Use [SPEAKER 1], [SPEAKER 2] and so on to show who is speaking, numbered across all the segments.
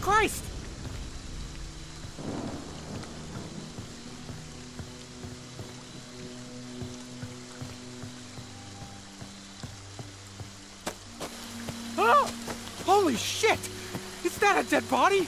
[SPEAKER 1] Christ! Holy shit! Is that a dead body?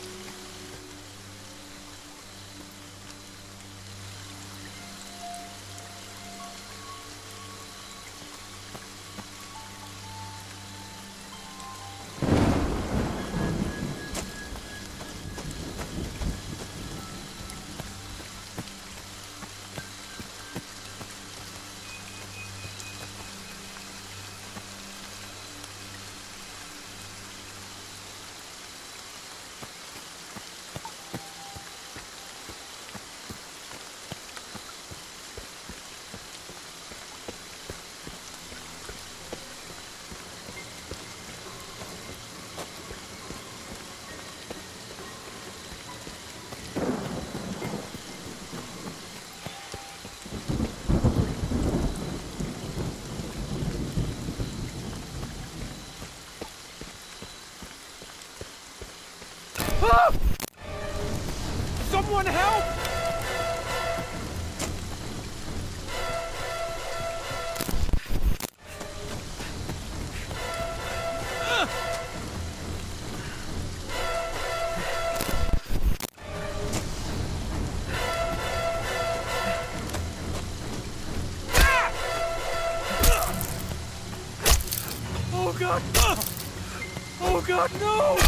[SPEAKER 1] Ah! Someone help! Oh god! Oh god, no!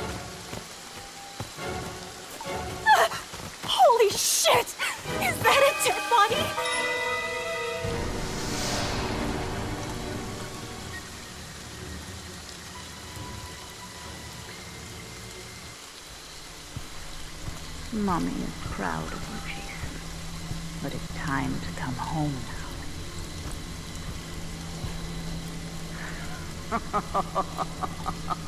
[SPEAKER 2] Holy shit! Is that a dead body?
[SPEAKER 3] Mommy is proud of you, Jason. But it's time to come home now.